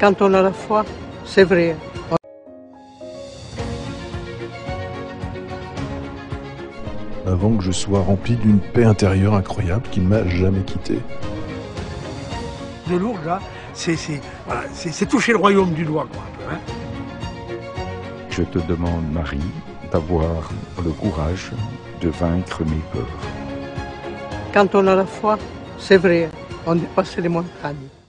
Quand on a la foi, c'est vrai. Avant que je sois rempli d'une paix intérieure incroyable qui ne m'a jamais quitté. De Lourdes, là, c'est voilà, toucher le royaume du doigt, quoi, un peu, hein. Je te demande, Marie, d'avoir le courage de vaincre mes peurs. Quand on a la foi, c'est vrai, on dépasse les montagnes.